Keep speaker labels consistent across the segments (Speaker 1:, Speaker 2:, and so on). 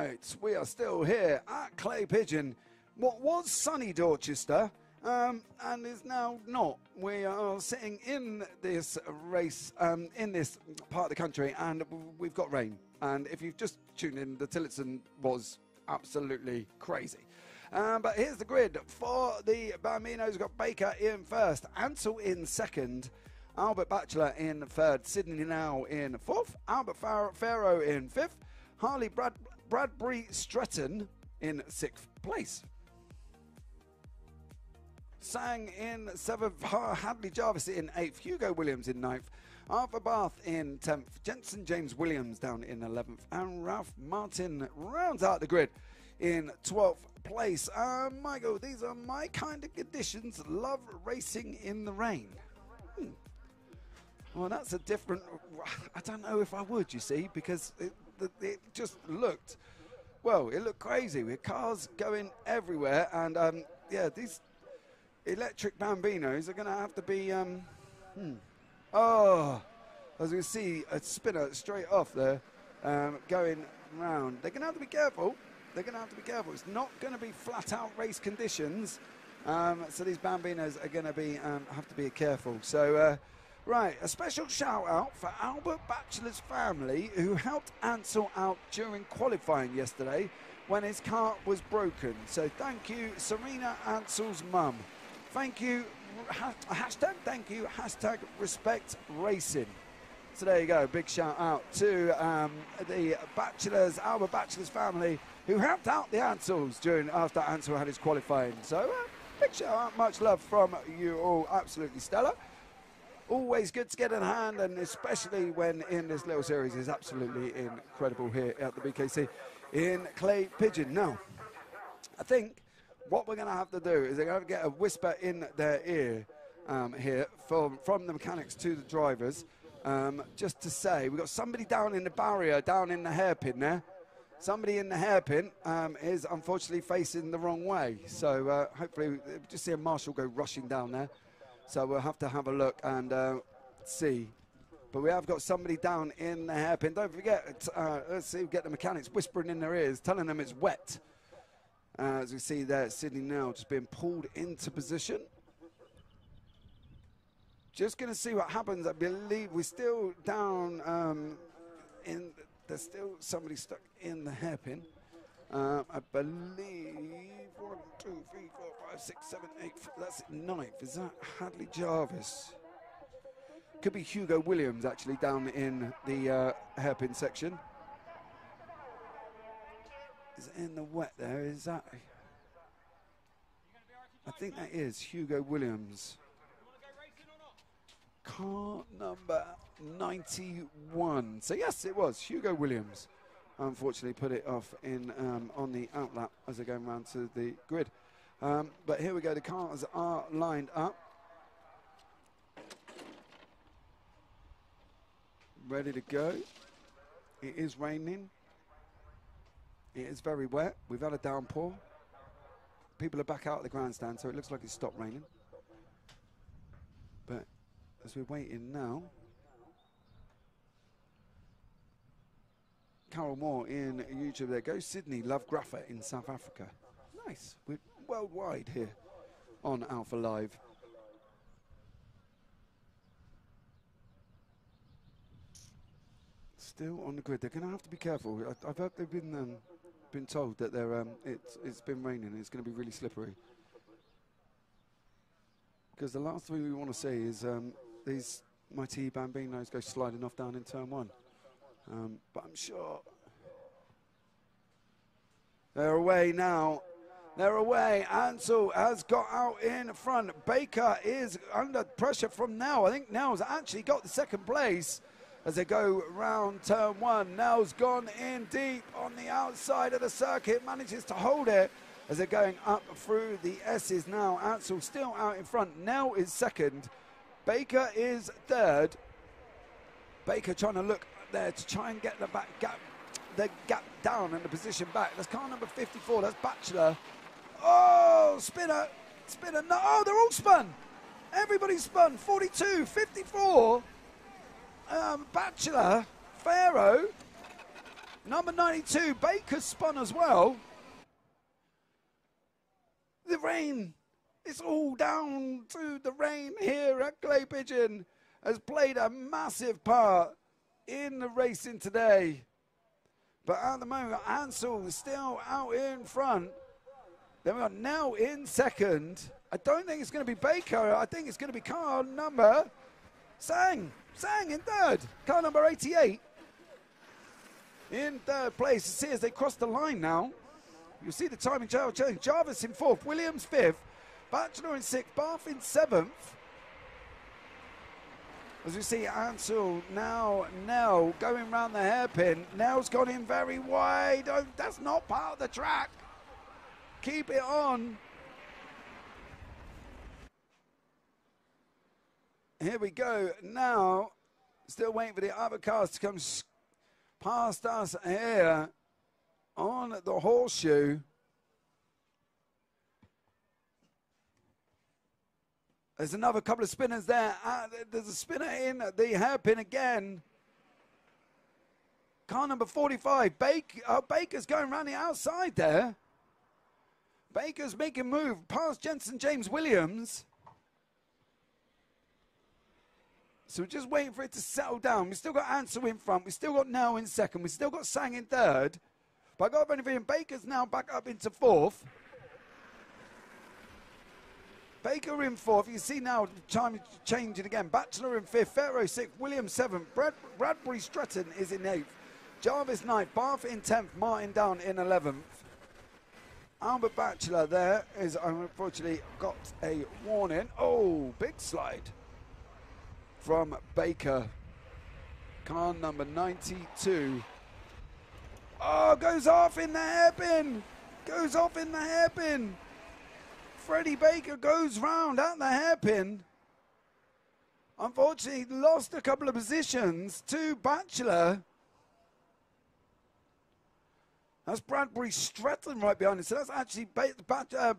Speaker 1: Right, we are still here at Clay Pigeon. What was sunny Dorchester um, and is now not. We are sitting in this race, um, in this part of the country, and we've got rain. And if you've just tuned in, the Tillotson was absolutely crazy. Um, but here's the grid for the Bambinos. We've got Baker in first, Ansel in second, Albert Batchelor in third, Sidney Nel in fourth, Albert Farrow in fifth, Harley Brad- Bradbury Stretton in sixth place. Sang in seventh, Hadley Jarvis in eighth, Hugo Williams in ninth, Arthur Bath in tenth, Jensen James Williams down in eleventh, and Ralph Martin rounds out the grid in 12th place. Uh, Michael, these are my kind of conditions. Love racing in the rain. Hmm. Well, that's a different. I don't know if I would, you see, because it, it just looked. Well, it looked crazy with cars going everywhere, and um, yeah, these electric Bambinos are going to have to be. Um, hmm. Oh, as we see a spinner straight off there, um, going round. They're going to have to be careful. They're going to have to be careful. It's not going to be flat out race conditions. Um, so these Bambinos are going to be um, have to be careful. So. Uh, Right, a special shout out for Albert Batchelor's family who helped Ansel out during qualifying yesterday when his car was broken. So thank you, Serena Ansel's mum. Thank you, hashtag thank you, hashtag respect racing. So there you go, big shout out to um, the Batchelors, Albert Batchelor's family who helped out the Ansels during after Ansel had his qualifying. So uh, big shout out, much love from you all, absolutely stellar always good to get in hand, and especially when in this little series is absolutely incredible here at the BKC in Clay Pigeon. Now, I think what we're going to have to do is they're going to get a whisper in their ear um, here from, from the mechanics to the drivers. Um, just to say, we've got somebody down in the barrier, down in the hairpin there. Somebody in the hairpin um, is unfortunately facing the wrong way. So uh, hopefully, just see a marshal go rushing down there. So we'll have to have a look and uh, see. But we have got somebody down in the hairpin. Don't forget, uh, let's see, get the mechanics whispering in their ears, telling them it's wet. Uh, as we see there, Sidney Nel just being pulled into position. Just going to see what happens. I believe we're still down um, in. There's still somebody stuck in the hairpin. Uh, I believe one, two, three, four, five, six, seven, eight. That's ninth. Is that Hadley Jarvis? Could be Hugo Williams actually down in the uh, hairpin section. Is it in the wet there? Is that? I think that is Hugo Williams. Car number 91. So yes, it was Hugo Williams unfortunately put it off in um, on the outlap as they're going around to the grid. Um, but here we go, the cars are lined up. Ready to go. It is raining. It is very wet. We've had a downpour. People are back out of the grandstand, so it looks like it's stopped raining. But as we're waiting now, Carol Moore in YouTube there. Go Sidney, love Grapha in South Africa. Nice. We're worldwide here on Alpha Live. Still on the grid. They're going to have to be careful. I, have heard they've been um, been told that they're, um, it's, it's been raining. It's going to be really slippery. Because the last thing we want to see is um, these mighty Bambinos go sliding off down in turn one. Um, but I'm sure they're away now. They're away. Ansel has got out in front. Baker is under pressure from Nel. I think Nel's actually got the second place as they go round turn one. Nel's gone in deep on the outside of the circuit, manages to hold it as they're going up through the S's now. Ansel still out in front. Nel is second. Baker is third. Baker trying to look there to try and get the back gap, the gap down and the position back. That's car number 54. That's Batchelor. Oh, spinner, spinner. No, oh, they're all spun. Everybody's spun. 42, 54. Um, Batchelor, Farrow, Number 92, Baker spun as well. The rain. It's all down to the rain here at Clay Pigeon. Has played a massive part in the racing today. But at the moment, Ansel is still out in front. Then we got Nel in second. I don't think it's going to be Baker. I think it's going to be car number Sang. Sang in third. Car number 88 in third place. See as they cross the line now. You'll see the timing. Jarvis in fourth. Williams fifth. Batchelor in sixth. Bath in seventh. As we see Ansel now, Nel going round the hairpin. Nel's gone in very wide. Oh, that's not part of the track. Keep it on. Here we go. Now, still waiting for the other cars to come past us here on the horseshoe. There's another couple of spinners there. Uh, there's a spinner in the hairpin again. Car number 45. Baker, uh, Baker's going around the outside there. Baker's making move past Jensen James Williams. So we're just waiting for it to settle down. We've still got Ansel in front. We've still got Nel in second. We've still got Sang in third. But I got a feeling Baker's now back up into fourth. Baker in fourth. You see now time changing again. Batchelor in fifth. Farrow sixth. Williams seventh. Brad, Bradbury Stratton is in eighth. Jarvis ninth. Bath in tenth. Martin down in eleventh. Albert Batchelor there is unfortunately got a warning. Oh, big slide from Baker. Car number 92. Oh, goes off in the hairpin. Goes off in the hairpin. Freddie Baker goes round at the hairpin. Unfortunately, he lost a couple of positions to Batchelor. That's Bradbury Stratton right behind him. So that's actually ba ba uh,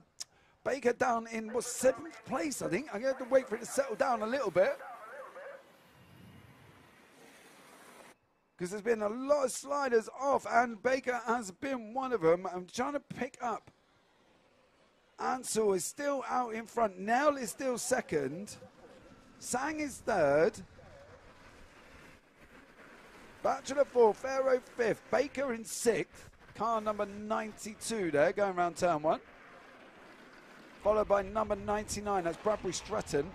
Speaker 1: Baker down in what seventh place, I think. I'm going to have to wait for it to settle down a little bit. Because there's been a lot of sliders off, and Baker has been one of them. I'm trying to pick up Ansel is still out in front. Nel is still second. Sang is third. Batchelor fourth. Farrow fifth. Baker in sixth. Car number 92 there, going around turn one. Followed by number 99, that's Bradbury Stratton.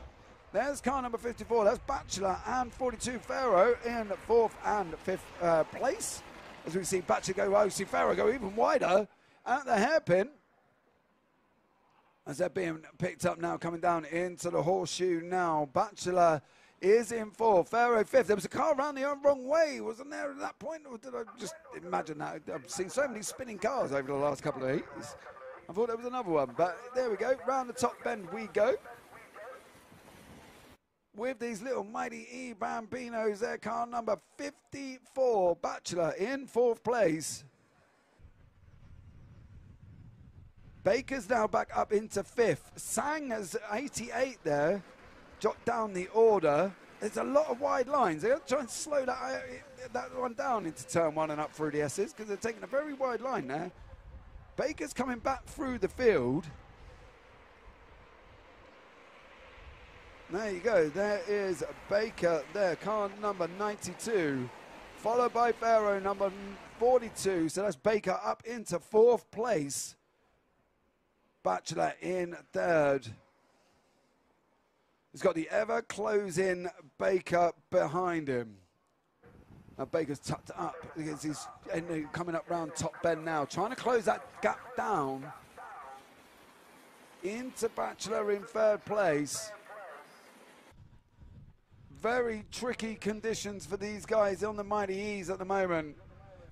Speaker 1: There's car number 54, that's Batchelor and 42 Farrow in fourth and fifth uh, place. As we see Batchelor go, oh, see Farrow go even wider at the hairpin as they're being picked up now, coming down into the horseshoe now. Batchelor is in fourth, Farrow fifth. There was a car around the wrong way, wasn't there at that point? Or did I just imagine that? I've seen so many spinning cars over the last couple of heats. I thought there was another one, but there we go. Round the top bend we go. With these little mighty E Bambinos their car number 54, Batchelor in fourth place. Baker's now back up into fifth. Sang has 88 there. Jot down the order. There's a lot of wide lines. They're trying to slow that, uh, that one down into turn one and up through the S's because they're taking a very wide line there. Baker's coming back through the field. There you go. There is Baker there, car number 92, followed by Farrow number 42. So that's Baker up into fourth place. Batchelor in third. He's got the ever closing Baker behind him. Now Baker's tucked up because he's coming up round top bend now, trying to close that gap down into Batchelor in third place. Very tricky conditions for these guys on the MightE's at the moment.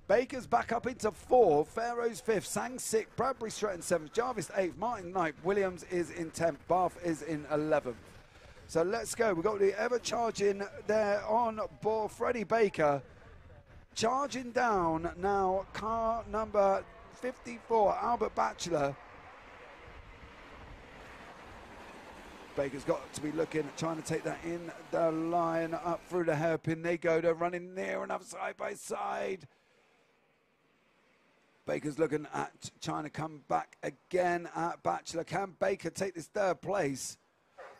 Speaker 1: Baker's back up into four. Farrow's fifth. Sang sixth. Bradbury Stratton seventh. Jarvis eighth. Martin ninth. Williams is in tenth. Bath is in eleventh. So let's go. We've got the ever charging there on board. Freddie Baker charging down now. Car number 54, Albert Batchelor. Baker's got to be looking, at trying to take that in the line up through the hairpin. They go, they're running near enough side by side. Baker's looking at trying to come back again at Batchelor. Can Baker take this third place?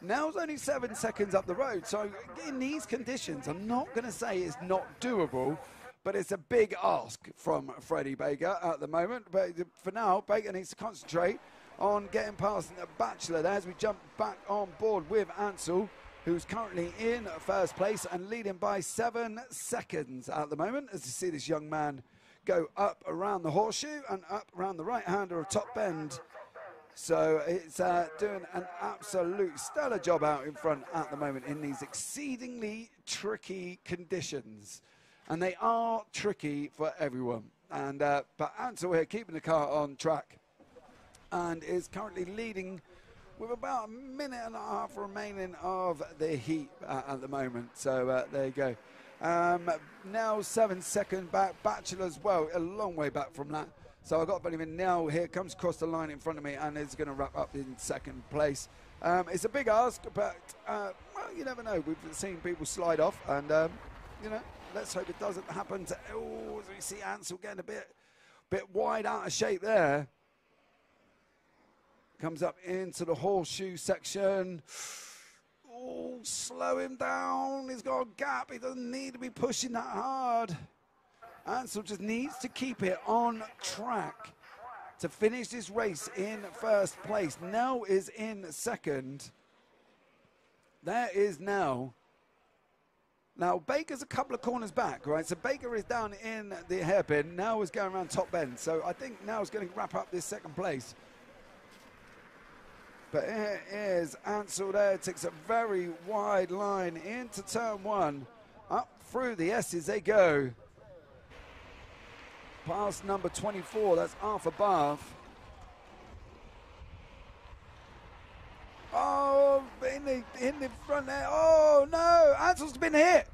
Speaker 1: Nel's only seven seconds up the road, so in these conditions, I'm not going to say it's not doable, but it's a big ask from Freddie Baker at the moment. But for now, Baker needs to concentrate on getting past the Batchelor as we jump back on board with Ansel, who's currently in first place and leading by seven seconds at the moment. As you see this young man go up around the horseshoe and up around the right hander of top bend. So it's uh, doing an absolute stellar job out in front at the moment in these exceedingly tricky conditions. And they are tricky for everyone. And uh, But Ansel here keeping the car on track and is currently leading with about a minute and a half remaining of the heat uh, at the moment. So uh, there you go. Um, Nel seven second back, Batchelor as well, a long way back from that. So I've got Benjamin now here, comes across the line in front of me and is going to wrap up in second place. Um, it's a big ask, but uh, well, you never know. We've seen people slide off, and um, you know, let's hope it doesn't happen to. Oh, as we see Ansel getting a bit, bit wide out of shape there. Comes up into the horseshoe section. Oh, slow him down. He's got a gap. He doesn't need to be pushing that hard. Ansel just needs to keep it on track to finish this race in first place. Nel is in second. There is Nel. Now, Baker's a couple of corners back, right? So Baker is down in the hairpin. Nel is going around top bend. So I think Nel is going to wrap up this second place. But here is Ansel there, takes a very wide line into turn one. Up through the S's they go. Past number 24, that's Arthur Bath. Oh, in the, in the front there. Oh, no. Ansel's been hit.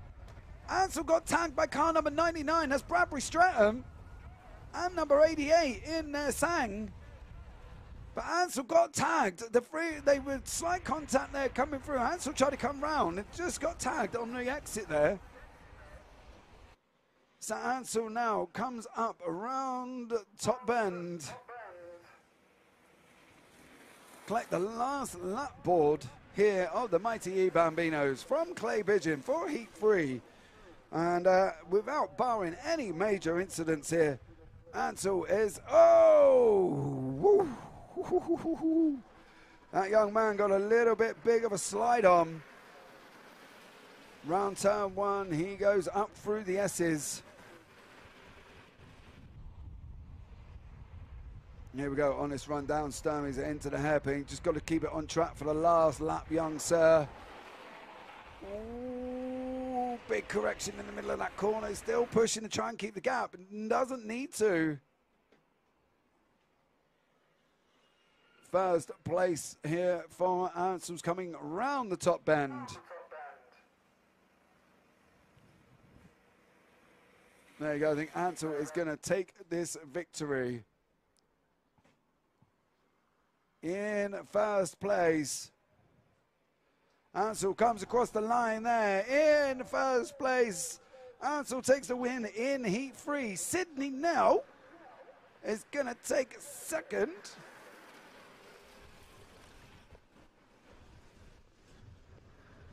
Speaker 1: Ansel got tagged by car number 99. That's Bradbury Stratham. And number 88 in there, Sang. But Ansel got tagged. The free, they were slight contact there coming through. Ansel tried to come round. It just got tagged on the exit there. So Ansel now comes up around top bend. Collect the last lap board here of the mighty E Bambinos from Clay Pigeon for heat three. And uh, without barring any major incidents here, Ansel is. Oh! Woo. That young man got a little bit big of a slide on. Round turn one, he goes up through the S's. Here we go on this run down. Sturmey's into the hairpin. Just got to keep it on track for the last lap, young sir. Ooh, big correction in the middle of that corner. Still pushing to try and keep the gap. Doesn't need to. First place here for Ansel's coming round the top bend. There you go. I think Ansel is going to take this victory. In first place. Ansel comes across the line there. In first place. Ansel takes the win in heat three. Sidney Nel is going to take second.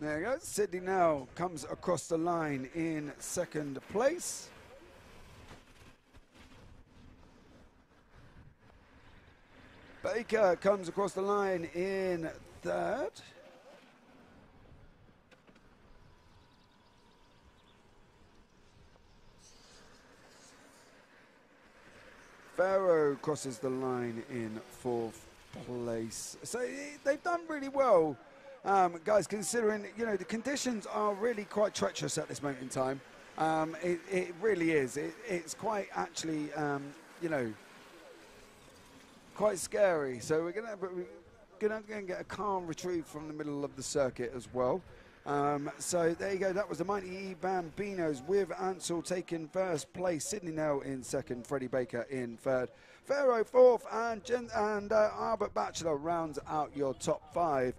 Speaker 1: There you go. Sidney Nel comes across the line in second place. Baker comes across the line in third. Farrow crosses the line in fourth place. So they've done really well um, guys, considering you know the conditions are really quite treacherous at this moment in time. Um, it, it, really is. It, it's quite actually, um, you know, quite scary. So we're gonna gonna, gonna get a calm retrieve from the middle of the circuit as well. Um, so there you go. That was the mighty E Bambinos with Ansel taking first place, Sidney Nel in second, Freddie Baker in third, Farrow fourth, and, and uh, Albert Batchelor rounds out your top five.